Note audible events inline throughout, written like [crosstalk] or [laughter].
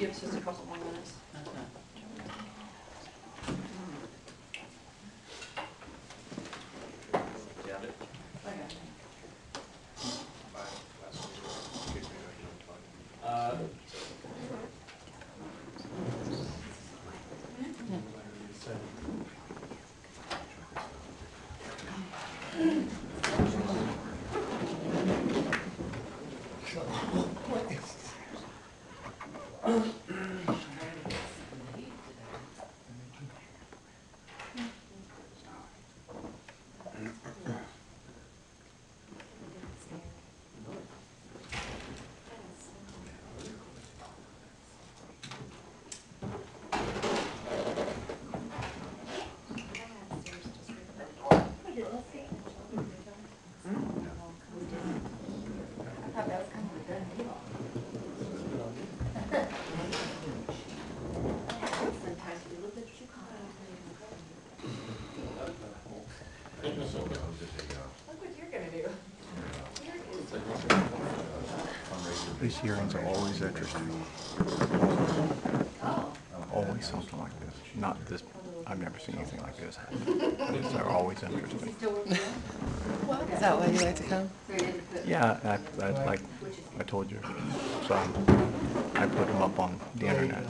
give us just a couple more minutes? These hearings are always interesting. Always something like this. Not this, I've never seen anything like this happen. These are always interesting. Is that why you like to come? Yeah, I, I, like I told you, so I put them up on the internet.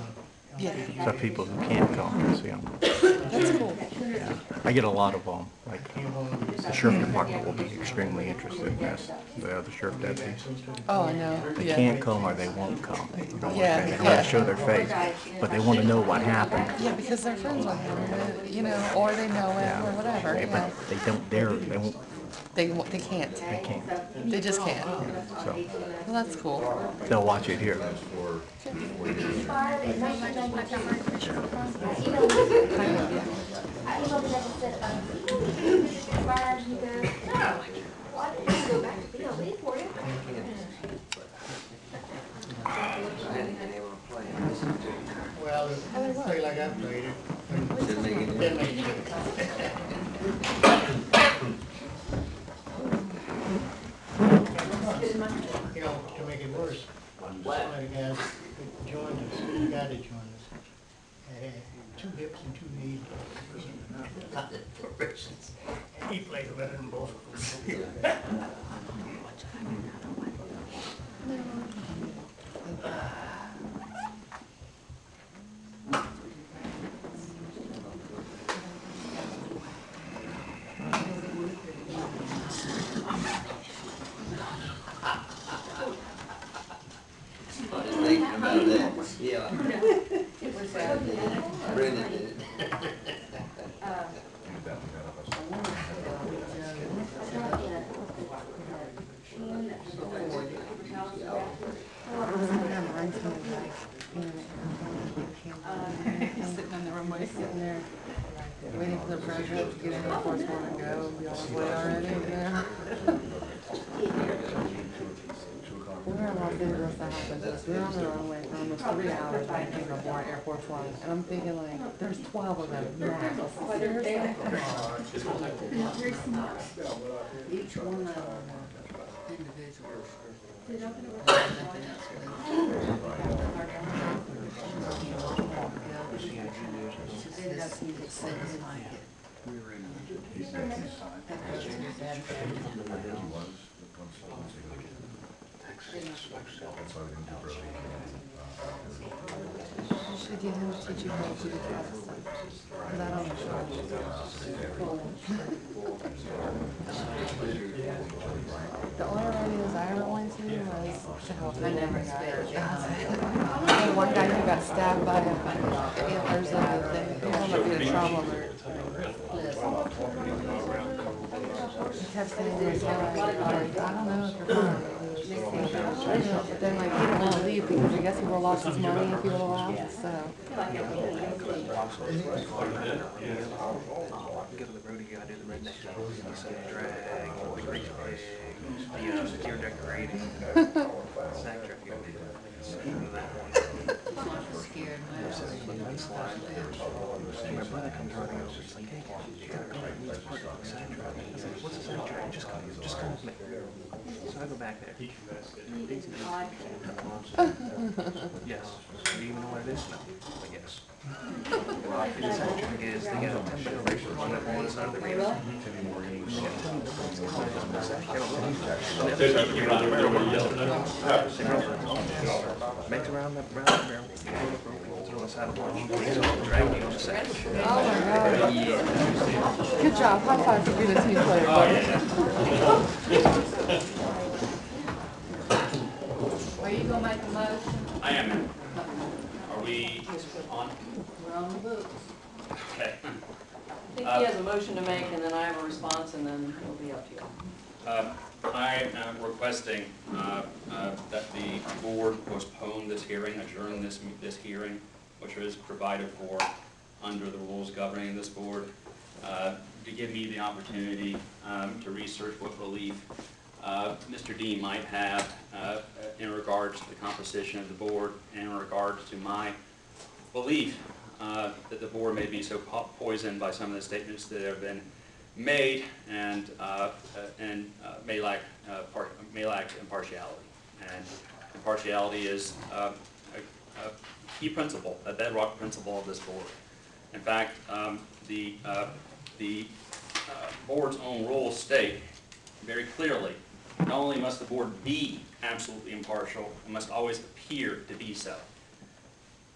Yeah, So people who can't come can see them. that's cool. Yeah. I get a lot of, um, like, the sheriff department will be extremely interested, yes, the other sheriff deputies. Oh, I know, They yeah. can't come or they won't come. They don't want Yeah, to, they don't want yeah. to show their face, but they want to know what happened. Yeah, because they're friends with him, you know, or they know him, or whatever, you know. But they don't dare, they won't, They, wa- they can't. they can't. They just can't. So Well, that's cool. they'll watch it here. Well, I play like I played it. Didn't make it. [laughs] [laughs] Didn't make it. You know, to make it worse, some of the guys that joined us, the guy that joined us, had two hips and two knees. [laughs] operations. And he played better than both of them. Sitting in the runway, sitting there, waiting for the president to get in, of course, want to go, on his way already? We were in Los Angeles, that happened to us, we were on the runway for almost three hours, waiting for board Air Force One, and I'm thinking like, there's twelve of them, max, seriously. Each one of them to teach you how to do the traffic stuff, cause I. The only radios I ever went to was to help. I never spared. [laughs] And one guy who got stabbed by a antlers and the thing, he wound up being a trauma alert. He kept saying to his like, I don't know if you're fine. Then like, he didn't wanna leave because I guess he would've lost his money if he would've left, so. Go to the rodeo, I do the redneck shows, the Sunday drag, the grease pig, the uh, deer decorating, snack truck, you know, that one. My brother comes running over, he's like, hey, you gotta and use the park on the snack truck. I was like, what's a snack truck? Just come, just come with me. So I go back there. Yes. Do you even know what it is? No. But yes. The snack truck is, they get a ten bale rifle on the one side of the rail. Makes around the, around the barrel, pull the rope, on the side of the wall, drag you on the sack. Oh my god. Good job, high five for being a team player, buddy. Are you gonna make a motion? I am. Are we on? We're on the books. Okay. I think he has a motion to make, and then I have a response, and then it'll be up to you. Uh, I am requesting uh, uh, that the board postpone this hearing, adjourn this, this hearing, which is provided for under the rules governing this board, uh, to give me the opportunity um, to research what belief uh, Mr. Deane might have uh, in regards to the composition of the board, and in regards to my belief uh, that the board may be so po- poisoned by some of the statements that have been made and, uh, and uh, may lack, uh, may lack impartiality. And impartiality is uh, a a key principle, a bedrock principle of this board. In fact, um, the, the board's own rules state very clearly, not only must the board be absolutely impartial, it must always appear to be so.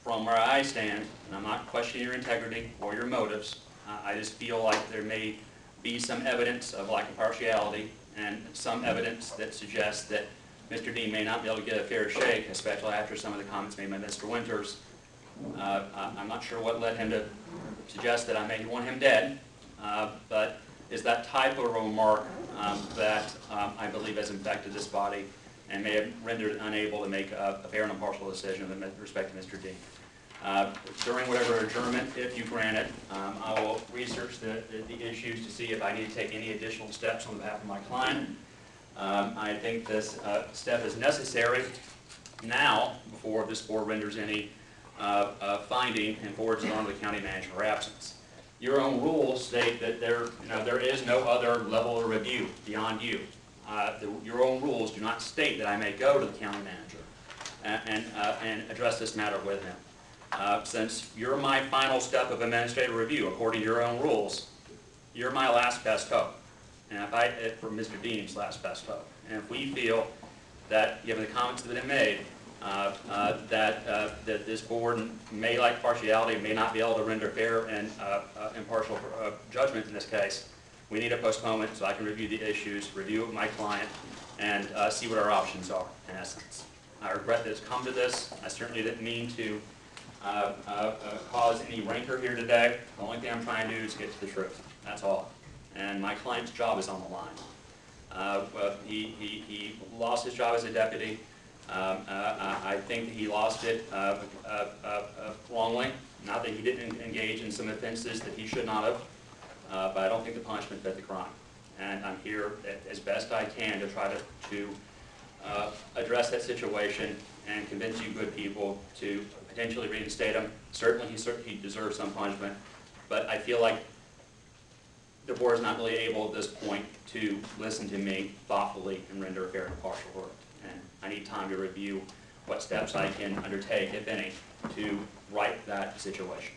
From where I stand, and I'm not questioning your integrity or your motives, uh, I just feel like there may be some evidence of lack of partiality and some evidence that suggests that Mr. Deane may not be able to get a fair shake, especially after some of the comments made by Mr. Winters. Uh, I- I'm not sure what led him to suggest that I may want him dead, uh, but is that type of remark um, that um, I believe has infected this body and may have rendered it unable to make a a fair and impartial decision with respect to Mr. Deane. Uh, During whatever adjournment, if you grant it, um, I will research the, the- the issues to see if I need to take any additional steps on behalf of my client. Um, I think this uh, step is necessary now before this board renders any uh, uh, finding and forwards it on to the county manager absence. Your own rules state that there, you know, there is no other level of review beyond you. Uh, the- Your own rules do not state that I may go to the county manager and, and, and address this matter with him. Uh, Since you're my final step of administrative review, according to your own rules, you're my last best hope. And if I, for Mr. Deane's last best hope. And if we feel that, given the comments that have been made, uh, uh, that, uh, that this board may lack partiality, may not be able to render fair and uh, uh, impartial judgment in this case, we need a postponement so I can review the issues, review my client, and see what our options are, in essence. I regret that it's come to this. I certainly didn't mean to uh, uh, uh, cause any rancor here today. The only thing I'm trying to do is get to the truth. That's all. And my client's job is on the line. Uh, well, He, he, he lost his job as a deputy. Um, uh, I think he lost it uh, uh, uh, wrongly. Not that he didn't engage in some offenses that he should not have, but I don't think the punishment fit the crime. And I'm here as best I can to try to, to address that situation and convince you good people to potentially reinstate him. Certainly, he he deserves some punishment, but I feel like the board is not really able at this point to listen to me thoughtfully and render a fair and impartial verdict. And I need time to review what steps I can undertake, if any, to right that situation.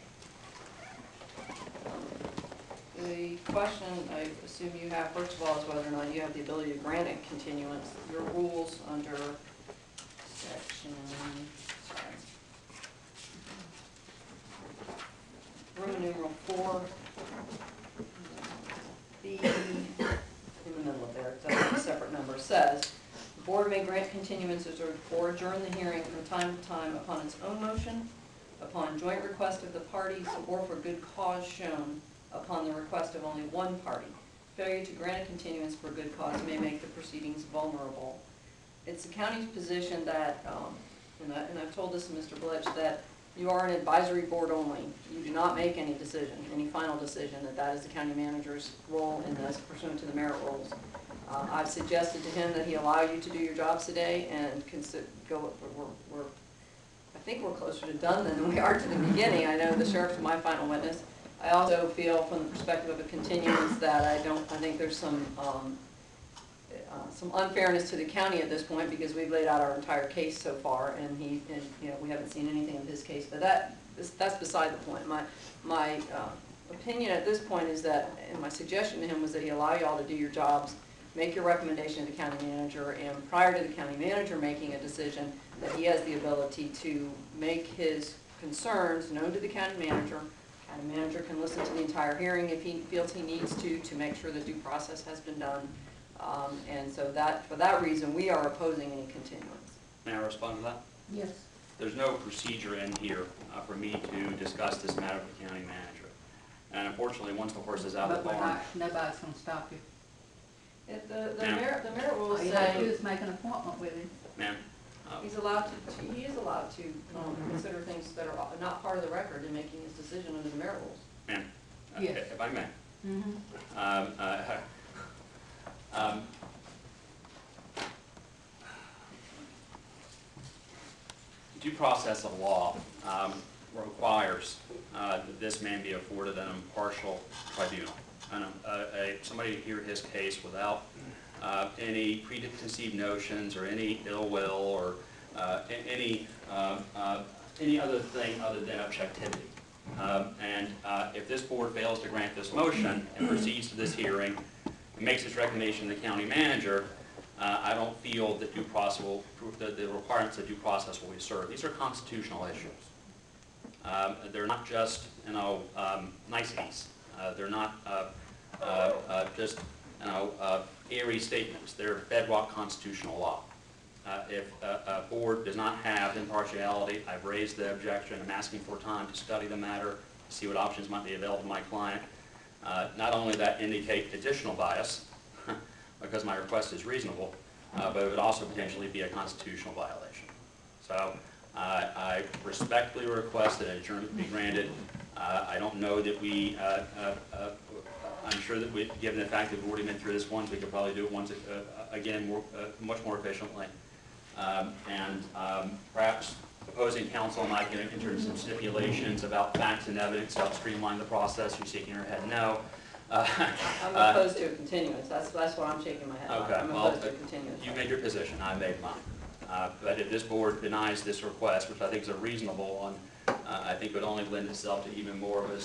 The question I assume you have, first of all, is whether or not you have the ability to grant a continuance. Your rules under section, sorry. Roman numeral four. B, in the middle of there, it's a separate number, says, "The board may grant continuances or- or adjourn the hearing from time to time upon its own motion, upon joint request of the parties, or for good cause shown upon the request of only one party. Failure to grant a continuance for good cause may make the proceedings vulnerable. It's the county's position that, um, and I, and I've told this to Mr. Blitch, that you are an advisory board only. You do not make any decision, any final decision, that that is the county manager's role in this pursuant to the merit rules. Uh, I've suggested to him that he allow you to do your jobs today and go, we're, we're, I think we're closer to done than we are to the beginning. I know the sheriff's my final witness. I also feel from the perspective of a continuance that I don't, I think there's some, um, uh, some unfairness to the county at this point because we've laid out our entire case so far and he, and, you know, we haven't seen anything of his case. But that, that's beside the point. My, my, uh, opinion at this point is that, and my suggestion to him was that he allow y'all to do your jobs, make your recommendation to the county manager, and prior to the county manager making a decision, that he has the ability to make his concerns known to the county manager. County manager can listen to the entire hearing if he feels he needs to, to make sure the due process has been done. Um, and so that, for that reason, we are opposing any continuance. May I respond to that? Yes. There's no procedure in here uh, for me to discuss this matter with the county manager. And unfortunately, once the horse is out of But the we're barn, not, nobody's gonna stop you. It, the, the Yeah. merit, the merit All rules you gotta do say is make an appointment with him. ma'am, uh, he's allowed to, to- he is allowed to, um, consider things that are not part of the record in making his decision under the merit rules. ma'am, uh, Yes. if I may. Mm-hmm. Um, uh, um, Due process of law um, requires uh, that this man be afforded an impartial tribunal. And uh, a- somebody to hear his case without uh, any preconceived notions or any ill will or uh, any, um, uh, any other thing other than objectivity. Um, And uh, if this board fails to grant this motion and proceeds to this hearing, makes its recommendation to the county manager, uh, I don't feel that due process will, the requirements of due process will be served. These are constitutional issues. Um, They're not just, you know, um, niceties. Uh, They're not uh, uh, uh, just, you know, airy statements. They're bedrock constitutional law. Uh, If a a board does not have impartiality, I've raised the objection, I'm asking for time to study the matter, see what options might be available to my client. Uh, Not only that indicate additional bias, [laughs] because my request is reasonable, uh, but it would also potentially be a constitutional violation. So uh, I respectfully request that adjournment be granted. Uh, I don't know that we, uh, uh, I'm sure that we, given the fact that we've already been through this once, we could probably do it once, again, more, much more efficiently. Um, And um, perhaps opposing counsel might get into some stipulations about facts and evidence, to help streamline the process. You're shaking your head no. Uh, I'm [laughs] uh, opposed to a continuance, that's, that's what I'm shaking my head on. Okay, I'm well, opposed to a continuance. You made your position, I made mine. Uh, But if this board denies this request, which I think is a reasonable one, uh, I think would only lend itself to even more of a